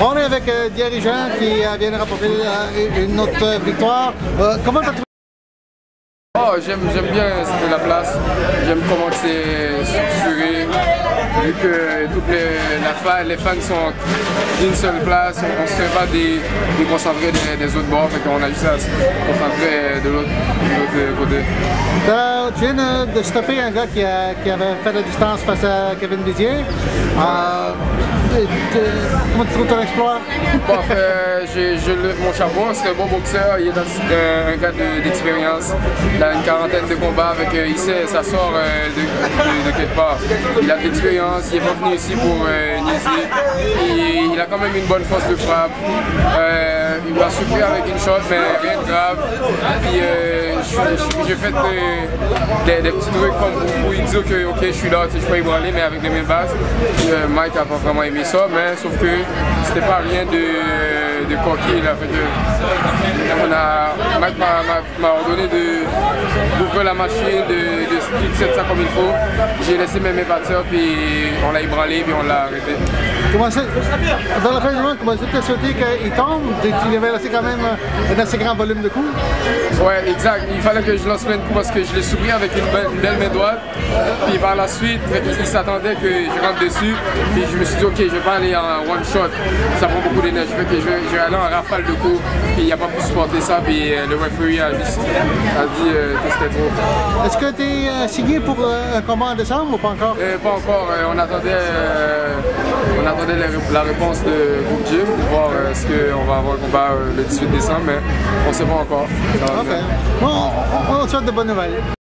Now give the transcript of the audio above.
On est avec euh, Dirigeant qui euh, vient de rapporter euh, une autre victoire. Euh, comment tu as trouvé? Oh, j'aime, j'aime bien la place, j'aime comment c'est structuré, vu que toutes les, la fa- les fans sont d'une seule place, on ne se fait pas des, des concentrés des, des autres bords, fait qu'on a juste à se concentrer de l'autre, côté. T'as- Tu viens de, stopper un gars qui, a- qui avait fait la distance face à Kevin Didier. Comment tu trouves ton exploit? Bon, euh, je, je lève mon chapeau, c'est un bon boxeur, il est dans- euh, un gars de- d'expérience, il a une quarantaine de combats, avec, euh, sait, ça sort euh, de, de- de quelque part. Il a de l'expérience, il est pas venu ici pour niaiser, il, il a quand même une bonne force de frappe, il m'a surpris avec une shot, mais rien de grave. Puis j'ai fait des, des- petits trucs comme pour, pour dire que ok je suis là, je peux ébranler, mais avec les basses. Puis, euh, Mike a pas vraiment aimé ça, mais sauf que c'était pas rien de, de coquille on a, M'a- ordonné de- d'ouvrir la machine, de, de split ça comme il faut. J'ai laissé mes partir, puis on l'a ébranlé, puis on l'a arrêté. Comment Dans la fin du monde, comment ça t'as souhaité qu'il tombe Tu tu avait laissé quand même un assez grand volume de coups? Ouais, exact. Il fallait que je lance plein de coups parce que je l'ai souri avec une belle, une belle main droite. Puis par la suite, il, s'attendait que je rentre dessus. Puis je me suis dit, ok, je vais pas aller en one shot. Ça prend beaucoup d'énergie. Je vais, je vais aller en rafale de coups. Puis il n'a pas pu supporter ça. Puis euh, le a dit euh, que c'était trop. Est-ce que tu es signé pour euh, un combat en décembre ou pas encore? Euh, pas encore. Euh, on attendait, euh, on attendait la, réponse de Groupe Jim pour voir euh, est-ce qu'on va avoir un combat euh, le 18 décembre. Mais on ne sait pas encore. Ok. Bon, on, on souhaite de bonnes nouvelles.